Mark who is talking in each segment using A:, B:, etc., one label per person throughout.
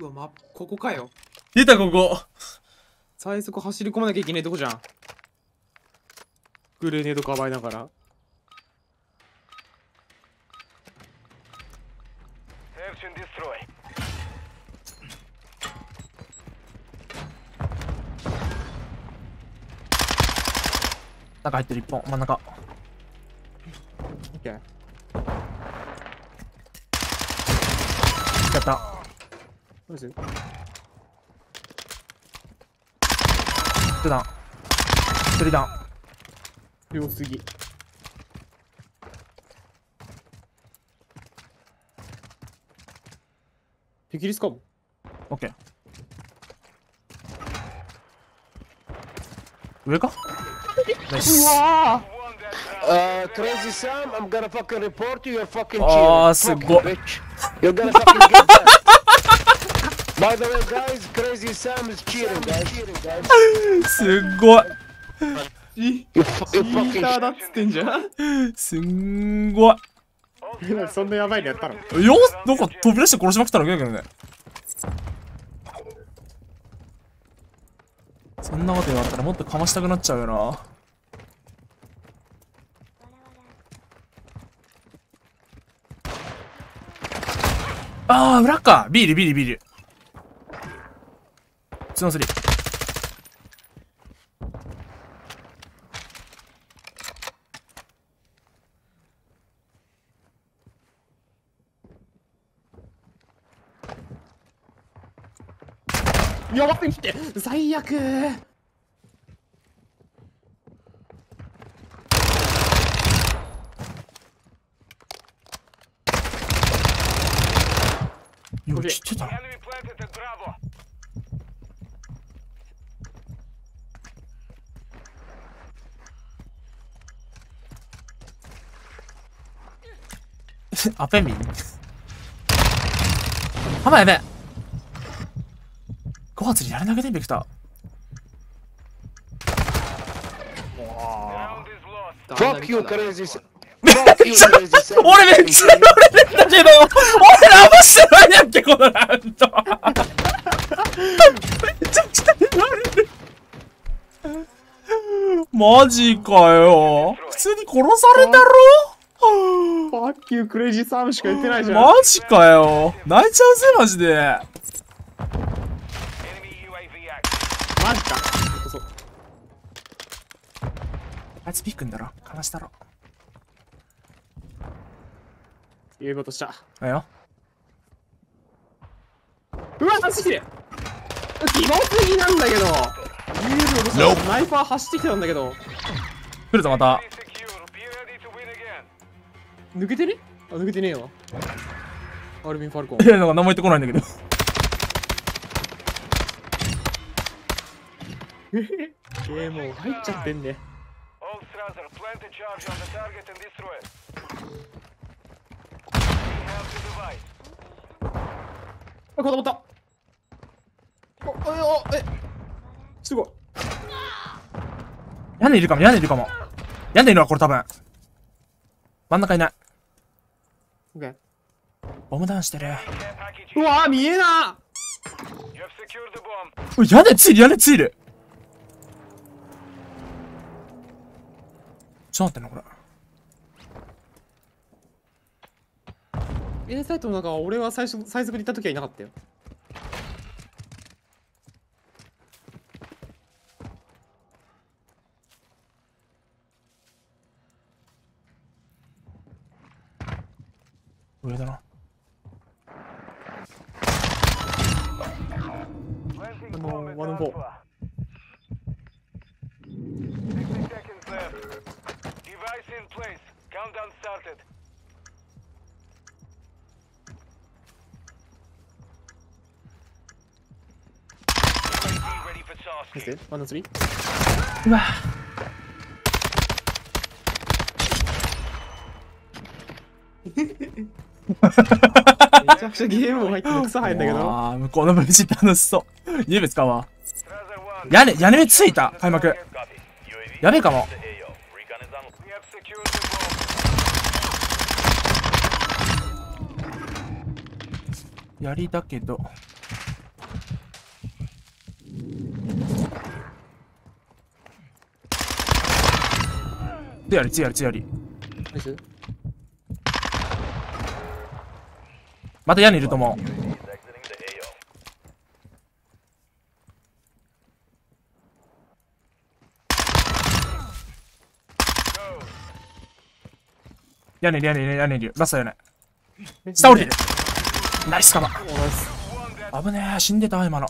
A: うわ、ま、ここかよ。
B: 出たここ
A: 最速走り込まなきゃいけないとこじゃん。グレネードかばいながら。
B: 中入ってる一本真ん中
A: オッケー。
B: やった
A: どうする
B: 一段一人段
A: 両すぎ。ピキリスかも。
B: オッケー上かナイス
A: わ
C: Won that round.
D: Uh, Crazy Sam, I'm gonna fucking report you. You're fucking
B: Oh,
D: cheating.
B: c'est
D: Fuck you,
B: go-
D: bitch. You're gonna fucking get that. By the way, guys, Crazy Sam is cheating, guys. Cheating, guys.
B: すっごい
A: チーター
D: fucking.
A: だっつってんじゃん？
B: すんごい
A: そんなやばいのやったの？
B: よなんか飛び出して殺しまくったらけだけどねそんなこと言われたらもっとかましたくなっちゃうよなあー裏かビールビールビール
A: やばってきて最悪。
B: よちっちゃ アペミン。浜やべ5発にやれ投げてんベクタ.
D: Fuck you, Crazy Sam.
B: 俺めっちゃ言われてんだけど俺らもしてないやんけこのラウンド。めちゃくちゃ言われるマジかよ。普通に殺されたろ？
A: Fuck you CrazySam しか言ってないじゃん。
B: マジかよ。泣いちゃうぜマジで.
A: マジか。ほんとそう。
B: あいつピックんだろ。かましたろ。
A: 言うことした。
B: あよ。
A: うわ走ってキモすぎなんだけど。言うことしたスナイパー走ってきてたんだけど。
B: 来るぞまた
A: 抜けてね？あ抜けてねえわ。アルビン・ファルコン。
B: いやなんか何も言ってこないんだけど。
A: えー、もう入っちゃってんね.あ子供った。おおえすごい。
B: 屋根いるかも屋根いるかも。屋根いるわこれ多分。真ん中いない
A: オッケー
B: ボムダウンしてる
A: う.わー見えな.
B: おい屋根ついる屋根ついるちょっと待ってんのこれ
A: A サイトの中は俺は最初最速で行った時はいなかったよ
C: Countdown
B: わ
A: めちゃくちゃゲームも入ってる草入んだけど
B: あー向こうの無事楽しそう。指使うわ
C: Strasser 1.
B: 屋根屋根目ついた開幕。やべえかも槍だけど。つやりつやりつやり。また屋にいると思う。屋根屋根屋根いる。ラスト屋根。下降りてる。ナイスカバ
A: おナイス
B: 危ねえ死んでた今の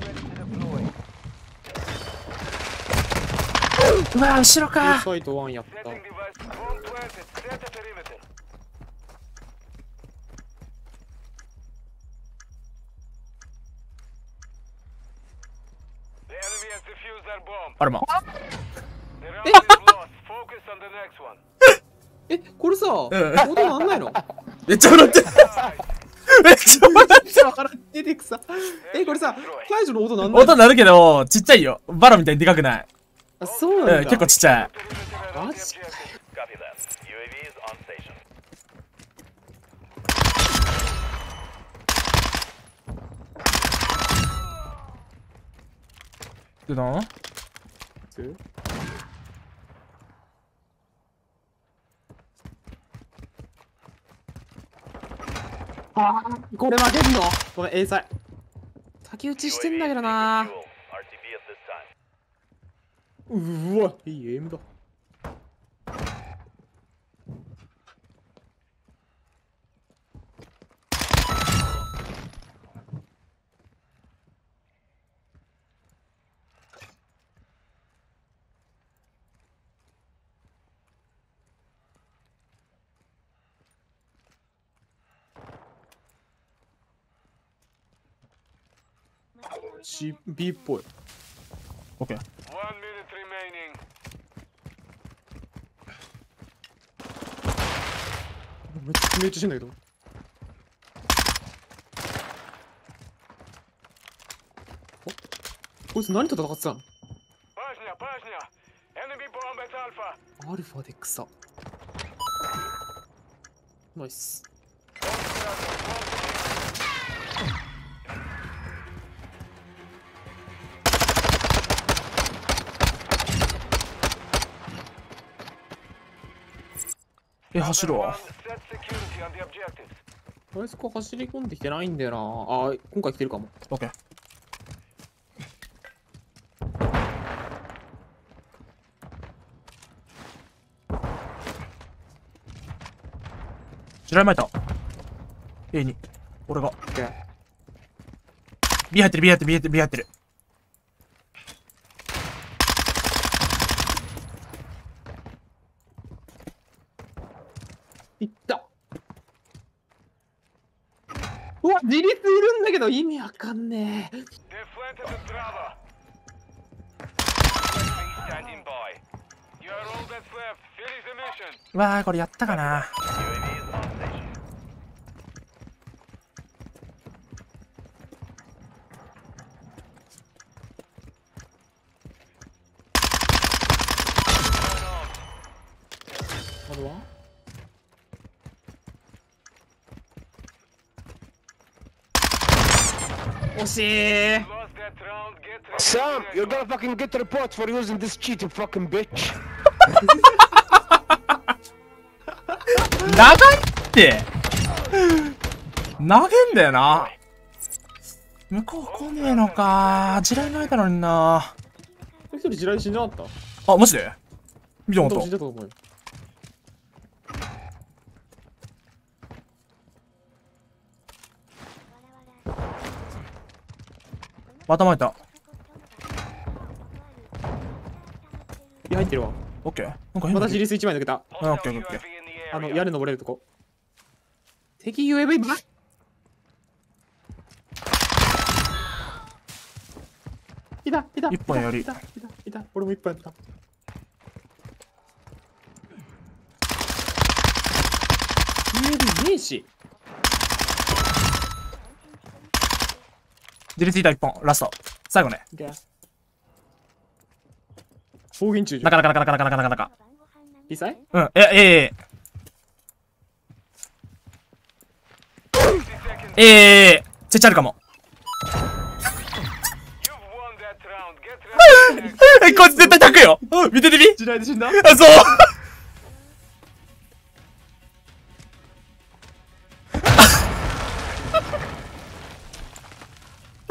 C: ready to deploy.
B: うわ後ろか。
A: サイトワンやった。
B: あれま。
C: え,
A: えこれさ、
B: え
A: タンあんないの？
B: めっちゃ笑って めっちゃ笑ってる。
A: からてくさ。えこれさ解除の音なんない
B: 音なるけどちっちゃいよ。バラみたいにでかくない？
A: あそう、
B: 結構ちっちゃい。
C: マジかど
B: うだ
A: あこれ負けんの？ごめ、英才。先打ちしてんだけどな。うわいいエイムだし B っぽい。
B: オッケー
C: One minute remaining.
A: めっちゃめっちゃしてんだけど。おこいつ何と戦ってたの.アルファで草。ナイス
B: え走るわ
A: あいつこう走り込んできてないんだよな。あー今回来てるかも。
B: オッケー。白いまいた A に。俺が。B 入ってる B 入ってる B 入ってる B 入ってる
A: いったうわ自立いる意味わかんねえ。
B: わあ、これやったかな。
A: 惜しい
D: Sam, you're gonna fucking get report for using this cheat, you fucking bitch.
B: 長いって投げんだよな向こう来ねえのか地雷ないだろうな
A: 一人地雷死んじゃった
B: あマジで見たこと
A: だと思うよ
B: 頭いた。
A: いや入ってるわ。
B: オッケー。なんか変な
A: また自立1枚抜けた。
B: あオッケーオッケー。
A: あの.屋根登れるとこ。敵 UAV ば。いたいた。
B: 一本やり。
A: いたいたいた。いた俺も一本やった。UAV ねえしデ
B: 自立ヒーター1本、ラスト。最後ね。
A: 方言中
B: なかなかなかなかなかなかなか。
A: 理解
B: うん。え、ええええちっちゃいかも。え、こいつ絶対炊くよ見ててみあ、そう Ha!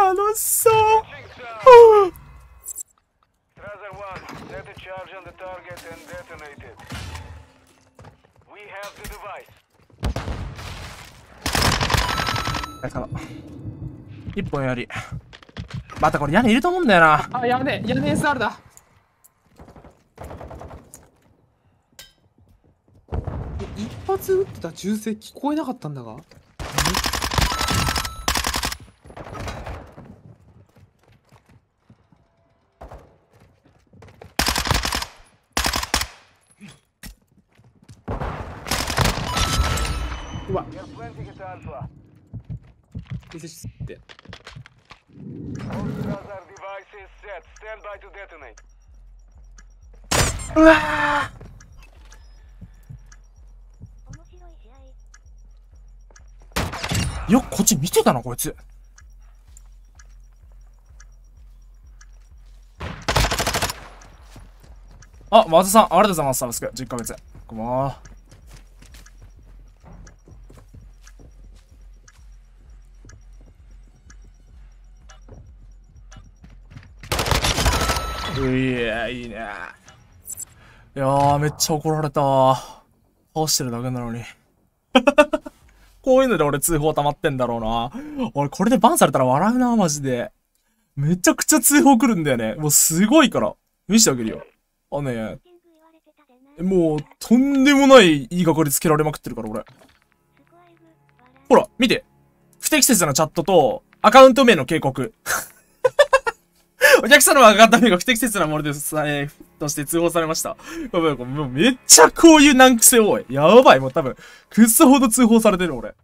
B: 楽しそう。はぁ一本やりま。たこれ屋根いると思うんだよな。
A: あ屋根屋根 SR だ。え一発撃ってた銃声聞こえなかったんだが。うわ、
C: You're planting at Alpha.
A: リセットって。
C: All Strasser devices set. Stand by to detonate.
B: うわよくこっち見てたな、こいつ。あ、和田さん、ありがとうございます、サブスク。10ヶ月。こんばんは。ういや、いいね。いやー、めっちゃ怒られた。倒してるだけなのに。こういうので俺通報溜まってんだろうな。俺これでバンされたら笑うな、マジで。めちゃくちゃ通報来るんだよね。もうすごいから。見してあげるよ。あのね、もう、とんでもない言いがかりつけられまくってるから、俺。ほら、見て。不適切なチャットと、アカウント名の警告。お客様が上がった名が不適切なものです、えー、として通報されました。やばい、もうめっちゃこういう難癖多い。やばい、もう多分、くっそほど通報されてる、俺。